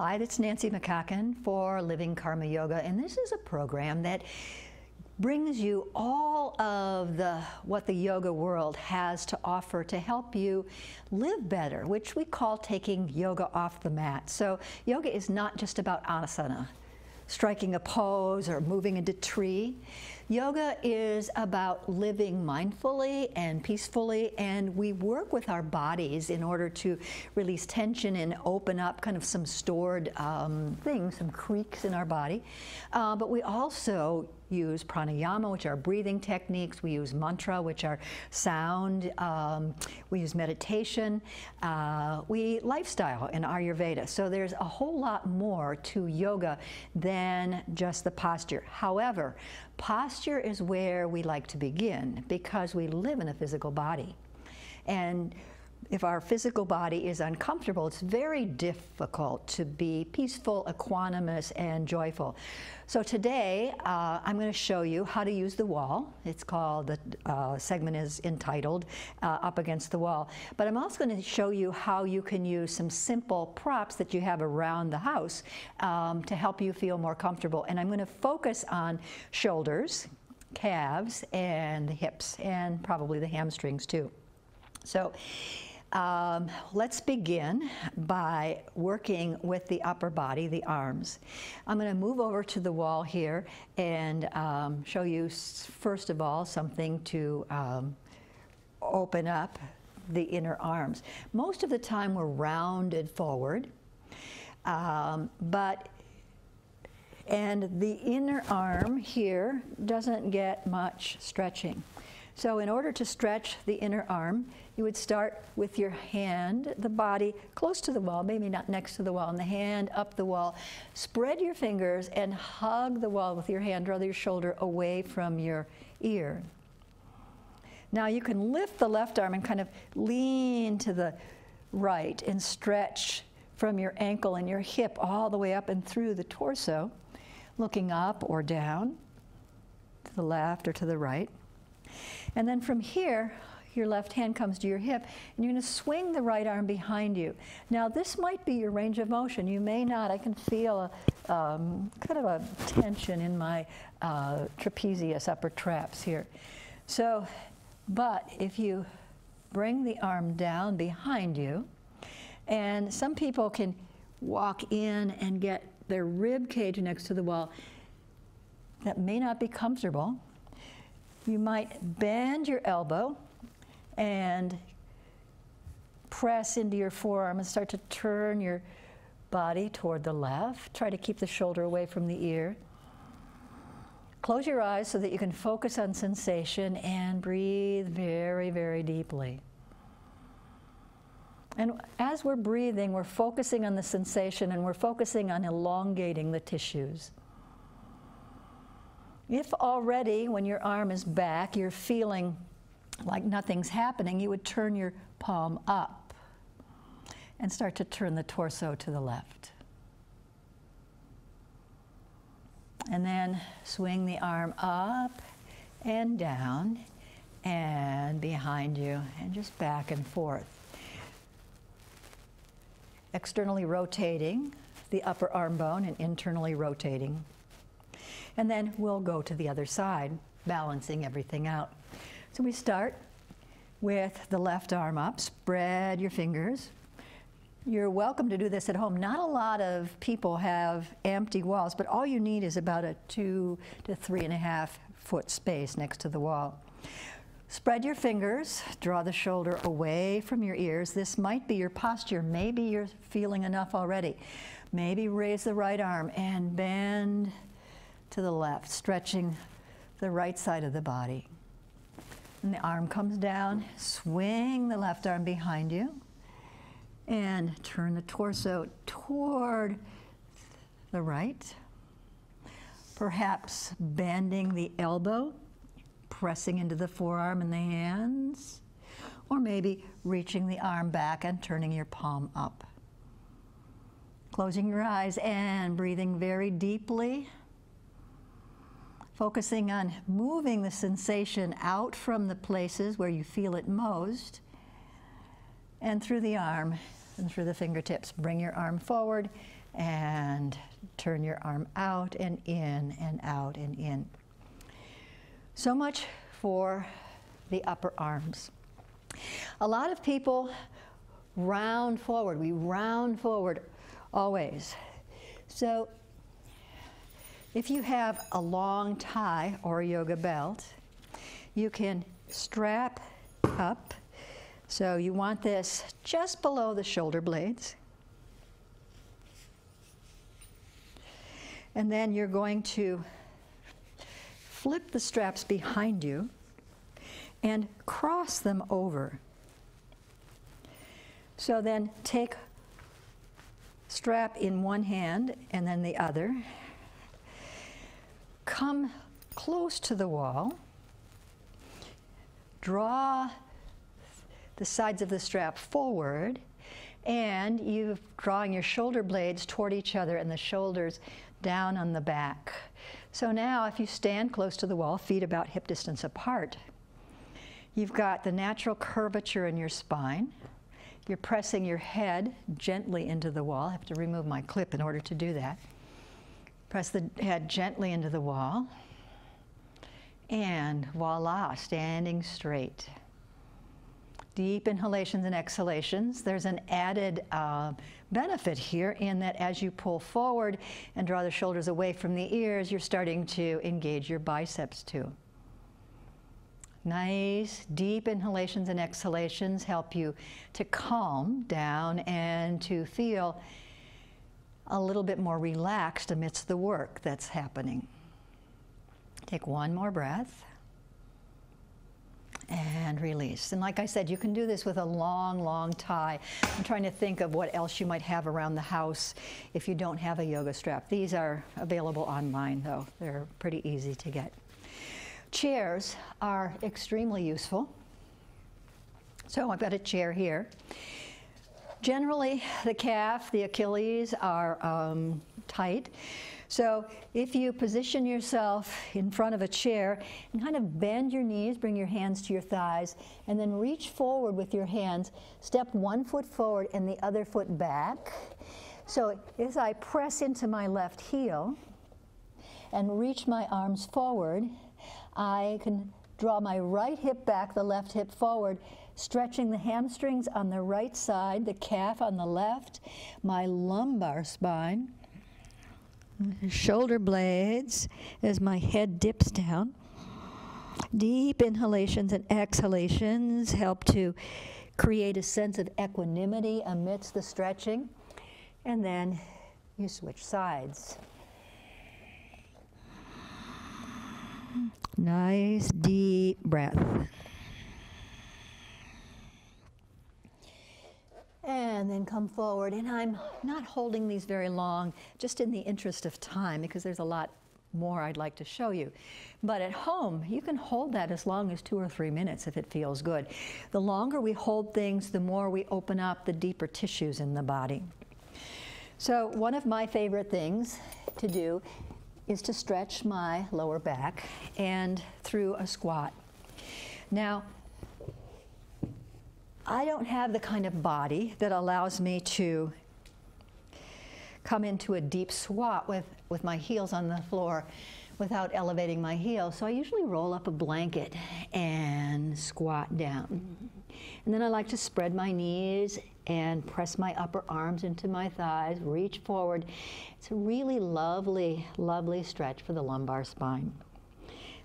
Hi, it's Nancy McCaochan for Living Karma Yoga, and this is a program that brings you all of the what the yoga world has to offer to help you live better, which we call taking yoga off the mat. So yoga is not just about asana, striking a pose or moving into tree. Yoga is about living mindfully and peacefully, and we work with our bodies in order to release tension and open up kind of some stored um, things, some creaks in our body. Uh, but we also use pranayama, which are breathing techniques. We use mantra, which are sound. Um, we use meditation. Uh, we lifestyle in Ayurveda. So there's a whole lot more to yoga than just the posture. However, posture is where we like to begin because we live in a physical body. And if our physical body is uncomfortable, it's very difficult to be peaceful, equanimous, and joyful. So today, uh, I'm going to show you how to use the wall. It's called, the uh, segment is entitled uh, Up Against the Wall. But I'm also going to show you how you can use some simple props that you have around the house um, to help you feel more comfortable. And I'm going to focus on shoulders, calves, and the hips, and probably the hamstrings too. So um, let's begin by working with the upper body, the arms. I'm going to move over to the wall here and um, show you, first of all, something to um, open up the inner arms. Most of the time we're rounded forward, um, but and the inner arm here doesn't get much stretching. So in order to stretch the inner arm, you would start with your hand, the body close to the wall, maybe not next to the wall, and the hand up the wall. Spread your fingers and hug the wall with your hand, draw your shoulder away from your ear. Now you can lift the left arm and kind of lean to the right and stretch from your ankle and your hip all the way up and through the torso, looking up or down, to the left or to the right. And then from here, your left hand comes to your hip, and you're going to swing the right arm behind you. Now, this might be your range of motion. You may not. I can feel a, um, kind of a tension in my uh, trapezius upper traps here. So, but if you bring the arm down behind you, and some people can walk in and get their rib cage next to the wall. That may not be comfortable. You might bend your elbow and press into your forearm and start to turn your body toward the left. Try to keep the shoulder away from the ear. Close your eyes so that you can focus on sensation and breathe very, very deeply. And as we're breathing, we're focusing on the sensation and we're focusing on elongating the tissues. If already, when your arm is back, you're feeling like nothing's happening, you would turn your palm up and start to turn the torso to the left. And then swing the arm up and down and behind you and just back and forth. Externally rotating the upper arm bone and internally rotating. And then we'll go to the other side, balancing everything out. So we start with the left arm up, spread your fingers. You're welcome to do this at home. Not a lot of people have empty walls, but all you need is about a two to three and a half foot space next to the wall. Spread your fingers, draw the shoulder away from your ears. This might be your posture. Maybe you're feeling enough already. Maybe raise the right arm and bend to the left, stretching the right side of the body. And the arm comes down, swing the left arm behind you, and turn the torso toward the right. Perhaps bending the elbow, pressing into the forearm and the hands, or maybe reaching the arm back and turning your palm up. Closing your eyes and breathing very deeply focusing on moving the sensation out from the places where you feel it most and through the arm and through the fingertips. Bring your arm forward and turn your arm out and in and out and in. So much for the upper arms. A lot of people round forward. We round forward always. So if you have a long tie or a yoga belt, you can strap up. So you want this just below the shoulder blades. And then you're going to flip the straps behind you and cross them over. So then take strap in one hand and then the other. Come close to the wall. Draw the sides of the strap forward and you're drawing your shoulder blades toward each other and the shoulders down on the back. So now if you stand close to the wall, feet about hip distance apart, you've got the natural curvature in your spine. You're pressing your head gently into the wall. I have to remove my clip in order to do that. Press the head gently into the wall. And voila, standing straight. Deep inhalations and exhalations. There's an added uh, benefit here in that as you pull forward and draw the shoulders away from the ears, you're starting to engage your biceps too. Nice deep inhalations and exhalations help you to calm down and to feel a little bit more relaxed amidst the work that's happening. Take one more breath and release. And like I said, you can do this with a long, long tie. I'm trying to think of what else you might have around the house if you don't have a yoga strap. These are available online, though. They're pretty easy to get. Chairs are extremely useful. So I've got a chair here. Generally, the calf, the Achilles are um, tight. So if you position yourself in front of a chair and kind of bend your knees, bring your hands to your thighs, and then reach forward with your hands, step one foot forward and the other foot back. So as I press into my left heel and reach my arms forward, I can draw my right hip back, the left hip forward, stretching the hamstrings on the right side, the calf on the left, my lumbar spine, shoulder blades as my head dips down. Deep inhalations and exhalations help to create a sense of equanimity amidst the stretching. And then you switch sides. Nice deep breath. And then come forward. And I'm not holding these very long, just in the interest of time, because there's a lot more I'd like to show you. But at home, you can hold that as long as two or three minutes if it feels good. The longer we hold things, the more we open up the deeper tissues in the body. So one of my favorite things to do is to stretch my lower back and through a squat. Now, I don't have the kind of body that allows me to come into a deep squat with, with my heels on the floor without elevating my heels. So I usually roll up a blanket and squat down. And then I like to spread my knees and press my upper arms into my thighs, reach forward. It's a really lovely, lovely stretch for the lumbar spine.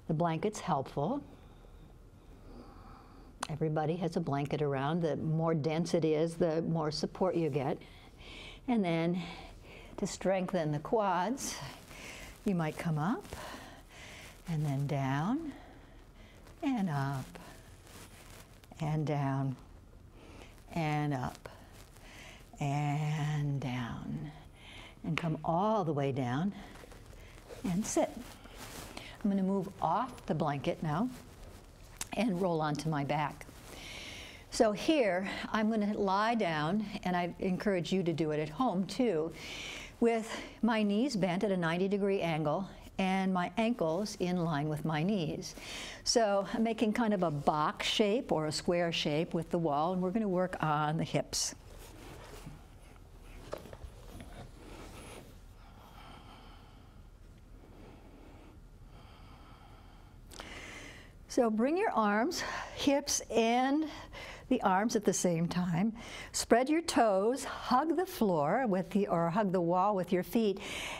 The blanket's helpful. Everybody has a blanket around. The more dense it is, the more support you get. And then to strengthen the quads, you might come up and then down and up and down and up and down and come all the way down and sit. I'm going to move off the blanket now and roll onto my back. So here, I'm going to lie down, and I encourage you to do it at home too, with my knees bent at a 90 degree angle and my ankles in line with my knees. So I'm making kind of a box shape or a square shape with the wall, and we're going to work on the hips. So bring your arms, hips, and the arms at the same time. Spread your toes, hug the floor with the, or hug the wall with your feet,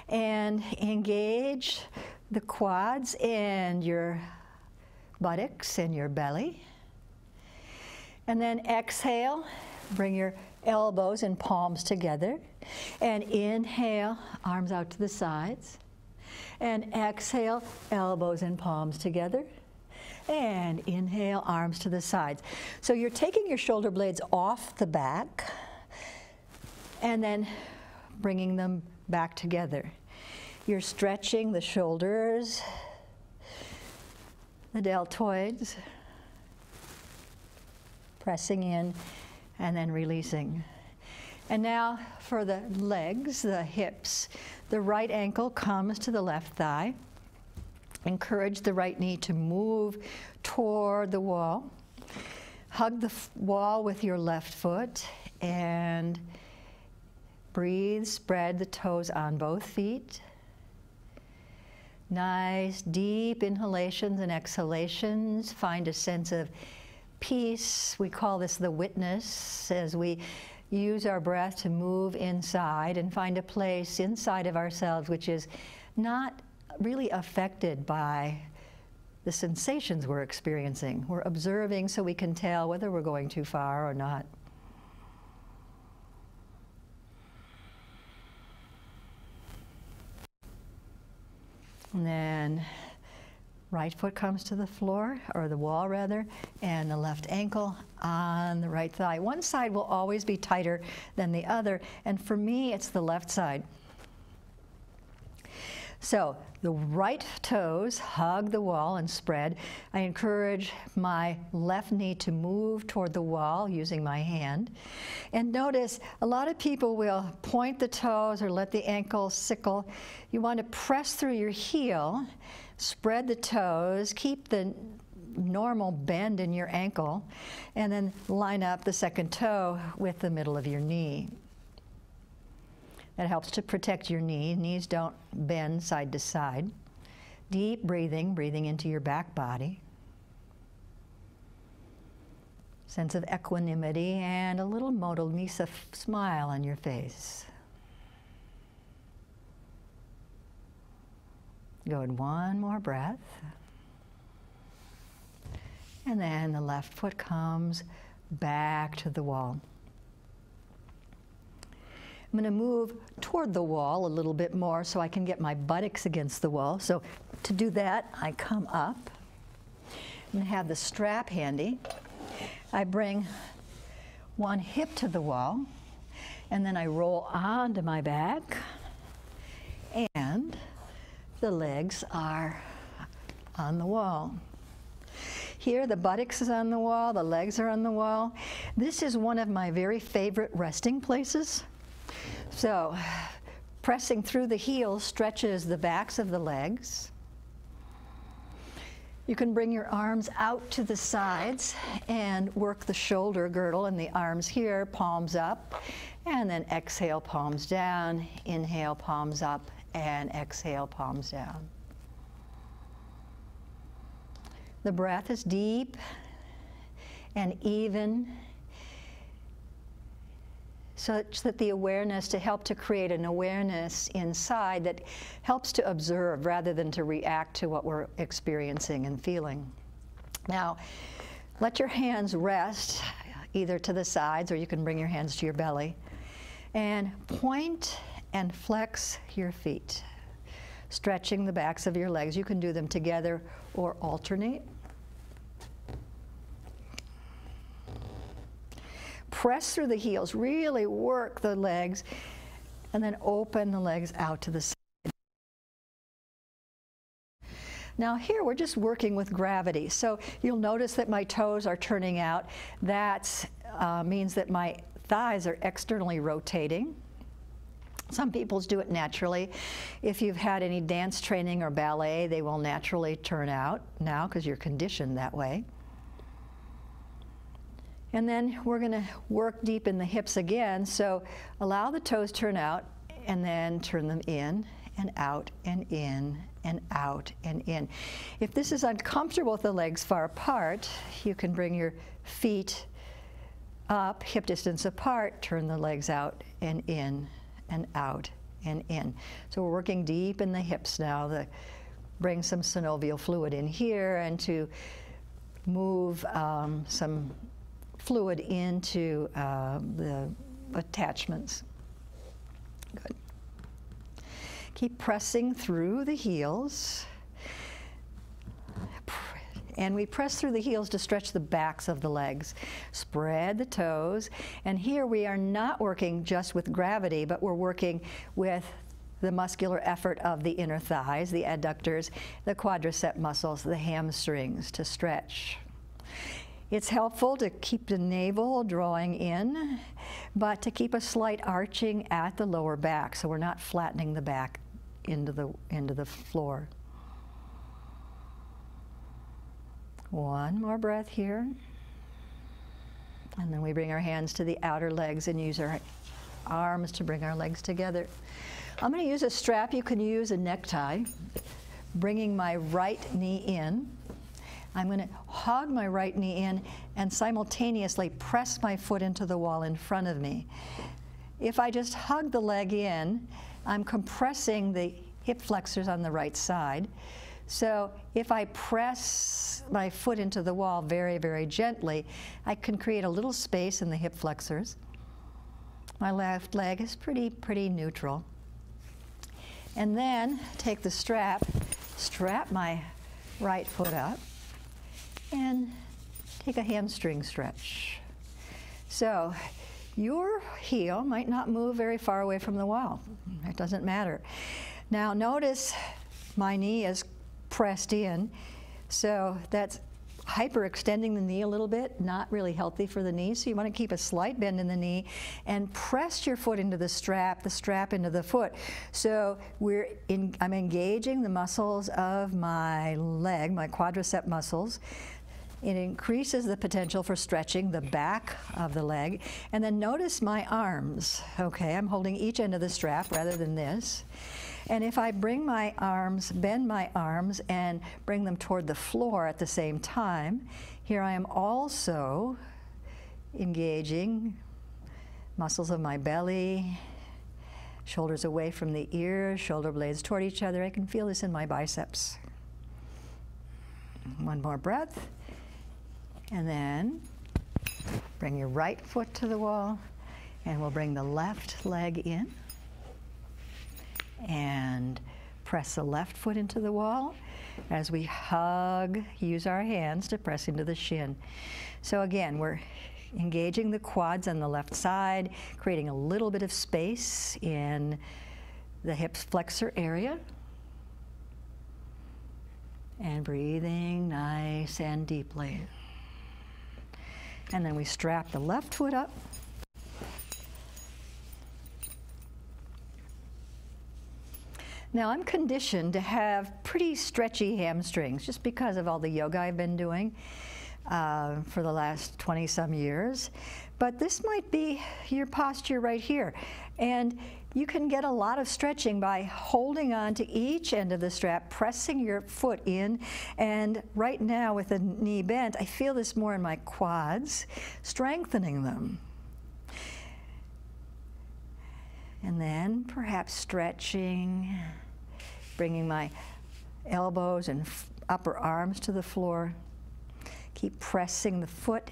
and engage the quads and your buttocks and your belly. And then exhale, bring your elbows and palms together. And inhale, arms out to the sides. And exhale, elbows and palms together. And inhale, arms to the sides. So you're taking your shoulder blades off the back and then bringing them back together. You're stretching the shoulders, the deltoids, pressing in and then releasing. And now for the legs, the hips. The right ankle comes to the left thigh. Encourage the right knee to move toward the wall. Hug the wall with your left foot and breathe, spread the toes on both feet. Nice deep inhalations and exhalations. Find a sense of peace. We call this the witness as we use our breath to move inside and find a place inside of ourselves which is not really affected by the sensations we're experiencing. We're observing so we can tell whether we're going too far or not. And then right foot comes to the floor, or the wall rather, and the left ankle on the right thigh. One side will always be tighter than the other, and for me, it's the left side. So the right toes hug the wall and spread. I encourage my left knee to move toward the wall using my hand. And notice a lot of people will point the toes or let the ankle sickle. You want to press through your heel, spread the toes, keep the normal bend in your ankle, and then line up the second toe with the middle of your knee. That helps to protect your knee. Knees don't bend side to side. Deep breathing, breathing into your back body. Sense of equanimity and a little Mona Lisa smile on your face. Good, one more breath. And then the left foot comes back to the wall. I'm going to move toward the wall a little bit more so I can get my buttocks against the wall. So to do that, I come up and have the strap handy. I bring one hip to the wall, and then I roll onto my back, and the legs are on the wall. Here, the buttocks is on the wall, the legs are on the wall. This is one of my very favorite resting places. So pressing through the heels stretches the backs of the legs. You can bring your arms out to the sides and work the shoulder girdle and the arms here, palms up, and then exhale, palms down, inhale, palms up, and exhale, palms down. The breath is deep and even such that the awareness to help to create an awareness inside that helps to observe rather than to react to what we're experiencing and feeling. Now, let your hands rest either to the sides or you can bring your hands to your belly and point and flex your feet, stretching the backs of your legs. You can do them together or alternate. Press through the heels, really work the legs, and then open the legs out to the side. Now here we're just working with gravity. So you'll notice that my toes are turning out. That uh, means that my thighs are externally rotating. Some people do it naturally. If you've had any dance training or ballet, they will naturally turn out now because you're conditioned that way. And then we're going to work deep in the hips again. So allow the toes turn out and then turn them in and out and in and out and in. If this is uncomfortable with the legs far apart, you can bring your feet up, hip distance apart, turn the legs out and in and out and in. So we're working deep in the hips now to bring some synovial fluid in here and to move um, some fluid into uh, the attachments. Good. Keep pressing through the heels. And we press through the heels to stretch the backs of the legs. Spread the toes. And here we are not working just with gravity, but we're working with the muscular effort of the inner thighs, the adductors, the quadricep muscles, the hamstrings to stretch. It's helpful to keep the navel drawing in, but to keep a slight arching at the lower back so we're not flattening the back into the, into the floor. One more breath here. And then we bring our hands to the outer legs and use our arms to bring our legs together. I'm going to use a strap. You can use a necktie, bringing my right knee in. I'm going to hog my right knee in and simultaneously press my foot into the wall in front of me. If I just hug the leg in, I'm compressing the hip flexors on the right side. So if I press my foot into the wall very, very gently, I can create a little space in the hip flexors. My left leg is pretty, pretty neutral. And then take the strap, strap my right foot up, and take a hamstring stretch. So your heel might not move very far away from the wall. It doesn't matter. Now notice my knee is pressed in. So that's hyperextending the knee a little bit, not really healthy for the knee. So you want to keep a slight bend in the knee and press your foot into the strap, the strap into the foot. So we're in, I'm engaging the muscles of my leg, my quadricep muscles. It increases the potential for stretching the back of the leg. And then notice my arms. Okay, I'm holding each end of the strap rather than this. And if I bring my arms, bend my arms, and bring them toward the floor at the same time, here I am also engaging muscles of my belly, shoulders away from the ears, shoulder blades toward each other. I can feel this in my biceps. One more breath. And then bring your right foot to the wall, and we'll bring the left leg in and press the left foot into the wall as we hug, use our hands to press into the shin. So again, we're engaging the quads on the left side, creating a little bit of space in the hip flexor area. And breathing nice and deeply. And then we strap the left foot up Now, I'm conditioned to have pretty stretchy hamstrings just because of all the yoga I've been doing uh, for the last 20 some years. But this might be your posture right here. And you can get a lot of stretching by holding on to each end of the strap, pressing your foot in. And right now, with the knee bent, I feel this more in my quads, strengthening them. And then perhaps stretching bringing my elbows and upper arms to the floor. Keep pressing the foot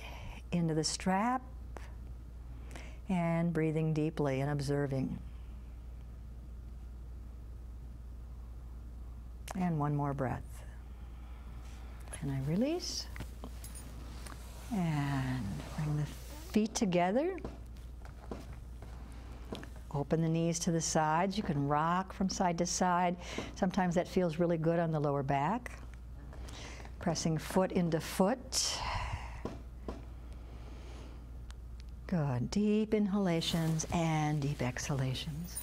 into the strap and breathing deeply and observing. And one more breath. And I release. And bring the feet together. Open the knees to the sides. You can rock from side to side. Sometimes that feels really good on the lower back. Pressing foot into foot. Good. Deep inhalations and deep exhalations.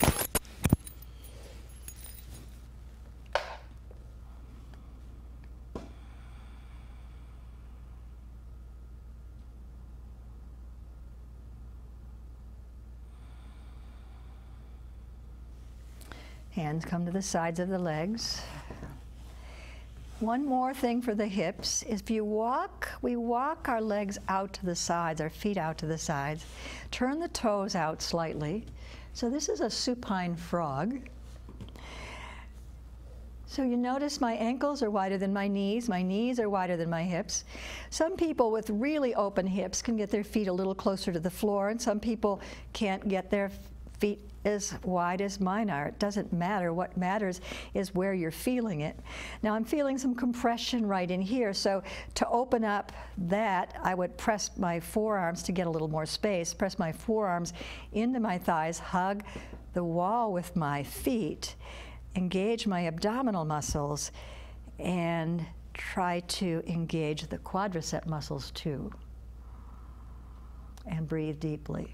Hands come to the sides of the legs. One more thing for the hips. If you walk, we walk our legs out to the sides, our feet out to the sides. Turn the toes out slightly. So this is a supine frog. So you notice my ankles are wider than my knees, my knees are wider than my hips. Some people with really open hips can get their feet a little closer to the floor, and some people can't get their feet as wide as mine are. It doesn't matter. What matters is where you're feeling it. Now I'm feeling some compression right in here, so to open up that, I would press my forearms to get a little more space, press my forearms into my thighs, hug the wall with my feet, engage my abdominal muscles and try to engage the quadricep muscles too. And breathe deeply.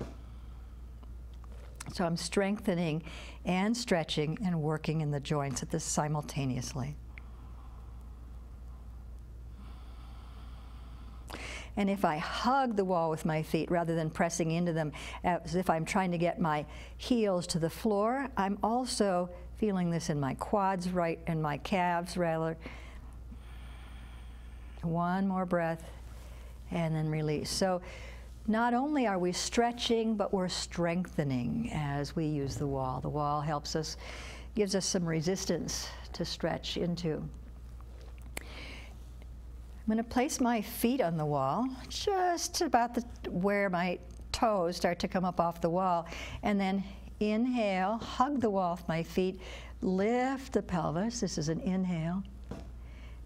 So I'm strengthening and stretching and working in the joints at this simultaneously. And if I hug the wall with my feet rather than pressing into them as if I'm trying to get my heels to the floor, I'm also feeling this in my quads right and my calves rather. One more breath and then release. So not only are we stretching, but we're strengthening as we use the wall. The wall helps us, gives us some resistance to stretch into. I'm going to place my feet on the wall, just about the, where my toes start to come up off the wall, and then inhale, hug the wall with my feet, lift the pelvis. This is an inhale.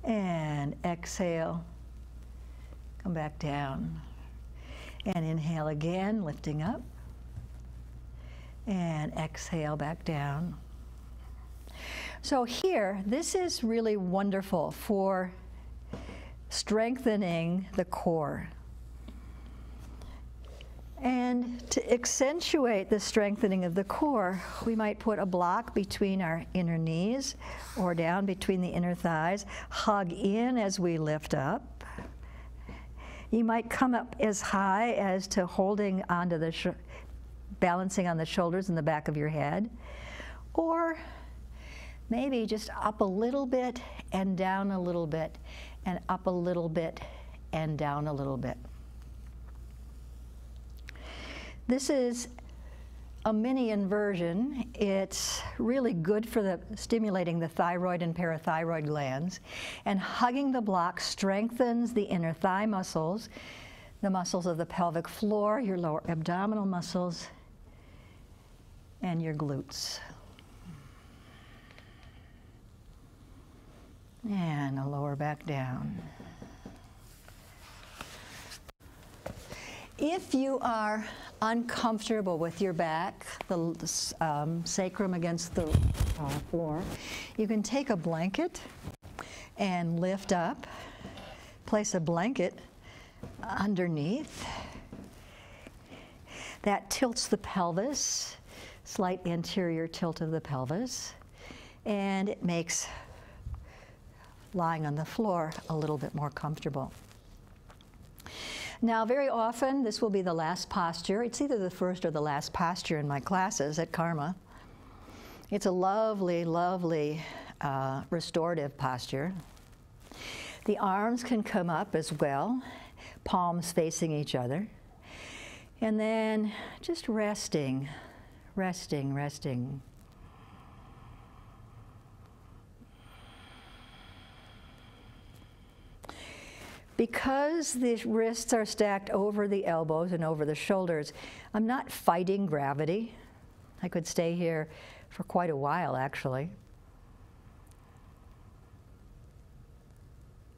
And exhale, come back down. And inhale again, lifting up. And exhale back down. So here, this is really wonderful for strengthening the core. And to accentuate the strengthening of the core, we might put a block between our inner knees or down between the inner thighs, hug in as we lift up. You might come up as high as to holding onto the, balancing on the shoulders and the back of your head. Or maybe just up a little bit and down a little bit and up a little bit and down a little bit. This is a mini inversion. It's really good for the stimulating the thyroid and parathyroid glands. And hugging the block strengthens the inner thigh muscles, the muscles of the pelvic floor, your lower abdominal muscles, and your glutes. And a lower back down. If you are uncomfortable with your back, the um, sacrum against the uh, floor, you can take a blanket and lift up, place a blanket underneath. That tilts the pelvis, slight anterior tilt of the pelvis, and it makes lying on the floor a little bit more comfortable. Now, very often, this will be the last posture. It's either the first or the last posture in my classes at Karma. It's a lovely, lovely uh, restorative posture. The arms can come up as well, palms facing each other. And then just resting, resting, resting. Because the wrists are stacked over the elbows and over the shoulders, I'm not fighting gravity. I could stay here for quite a while, actually.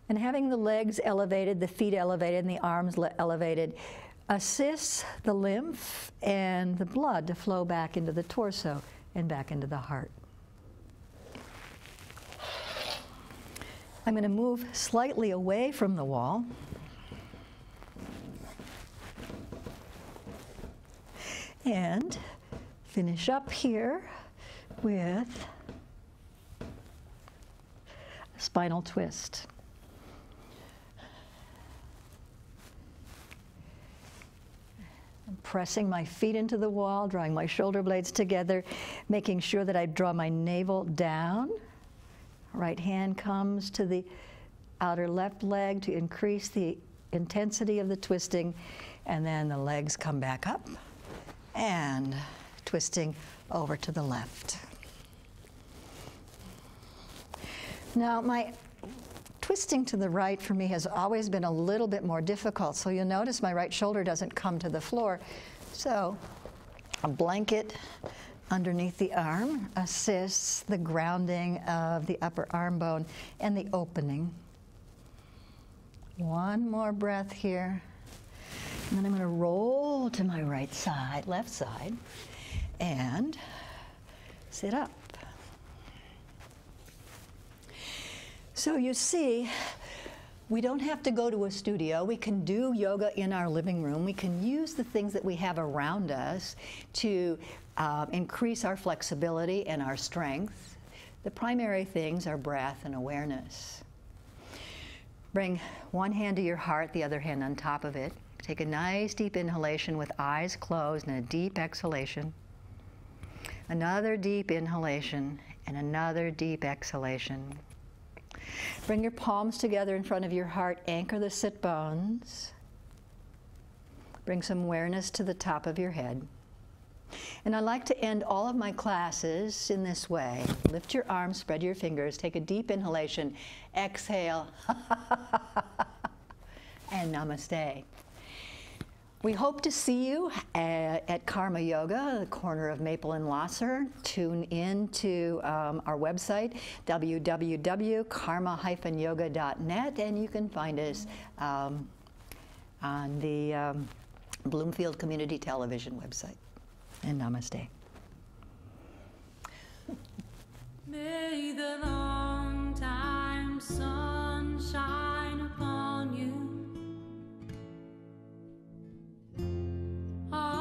And having the legs elevated, the feet elevated, and the arms elevated assists the lymph and the blood to flow back into the torso and back into the heart. I'm going to move slightly away from the wall. And finish up here with a spinal twist. And pressing my feet into the wall, drawing my shoulder blades together, making sure that I draw my navel down. Right hand comes to the outer left leg to increase the intensity of the twisting, and then the legs come back up and twisting over to the left. Now, my twisting to the right for me has always been a little bit more difficult, so you'll notice my right shoulder doesn't come to the floor. So, a blanket underneath the arm assists the grounding of the upper arm bone and the opening. One more breath here. And then I'm going to roll to my right side, left side, and sit up. So you see, we don't have to go to a studio. We can do yoga in our living room. We can use the things that we have around us to uh, increase our flexibility and our strength. The primary things are breath and awareness. Bring one hand to your heart, the other hand on top of it. Take a nice deep inhalation with eyes closed and a deep exhalation. Another deep inhalation and another deep exhalation. Bring your palms together in front of your heart. Anchor the sit bones. Bring some awareness to the top of your head. And I like to end all of my classes in this way. Lift your arms, spread your fingers, take a deep inhalation, exhale, and namaste. We hope to see you at, at, Karma Yoga, the corner of Maple and Lahser. Tune in to um, our website, www.karma-yoga.net, and you can find us um, on the um, Bloomfield Community Television website and namaste. May the long time sun shine upon you. Oh.